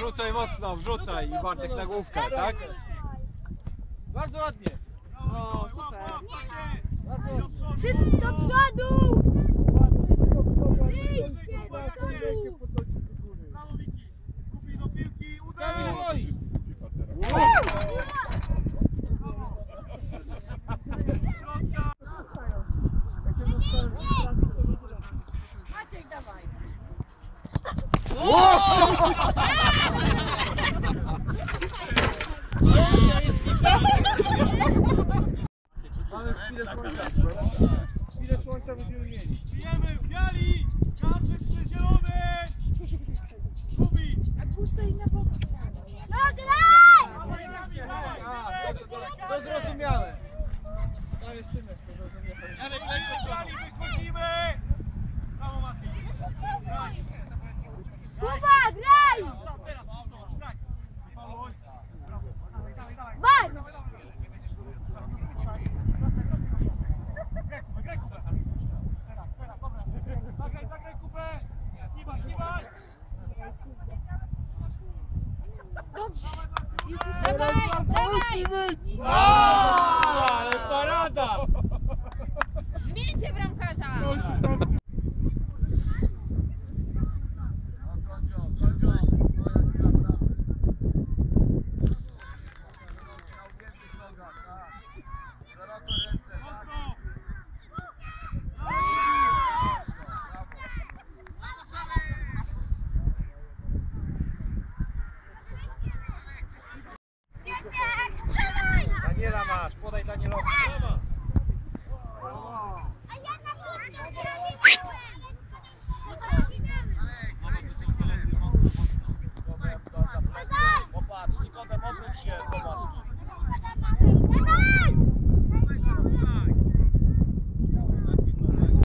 wrzucaj mocno, wrzucaj i Bartek na główkę, tak? Bardzo ładnie. O, super. Wszyscy do przodu! Kamil woli. Maciek, dawaj. Mamy chwilę słońca. Chwilę słońca będziemy mieli. Bijemy w biali! Czarny przy zielony! Kubi! No graj! A, to, to zrozumiałe. Tam jest Tymek, to zrozumiałe. Dawaj, dawaj! Ale parada! Zmieńcie bramkarza! Mocno! Popatrz, Nikodem, obróć się, zobacz.